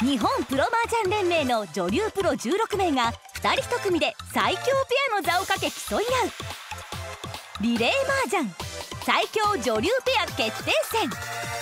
日本プロ麻雀連盟の女流プロ16名が2人1組で最強ペアの座をかけ競い合う。リレーマージャン最強女流ペア決定戦。